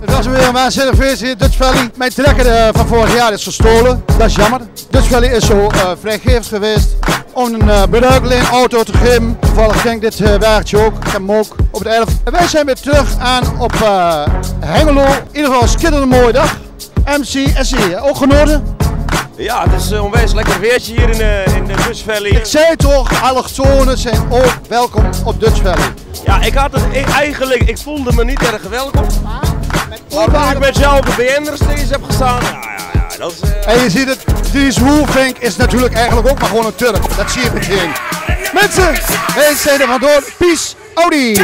Het was weer een waanzinnig in Dutch Valley. Mijn trekker eh, van vorig jaar is gestolen. Dat is jammer. Dutch Valley is zo eh, vrijgevig geweest om een uh, auto te geven. Toevallig ging dit uh, wagentje ook. Ik heb hem ook op het 11. En wij zijn weer terug aan op uh, Hengelo. In ieder geval een schitterende mooie dag. MC SE, ook genoten? Ja, het is een onwijs lekker weertje hier in de, in de Dutch Valley. Ik zei toch, allochtonen zijn ook welkom op Dutch Valley. Ja, ik had het ik, eigenlijk, ik voelde me niet erg welkom. Maar toen ik met jou op de BN'er stage heb gestaan, ja, ja, ja, dat is... Uh... En je ziet het, Dries Woelvink is natuurlijk eigenlijk ook maar gewoon een Turk. Dat zie je meteen. Mensen, wij zijn er vandoor. Peace, Audi!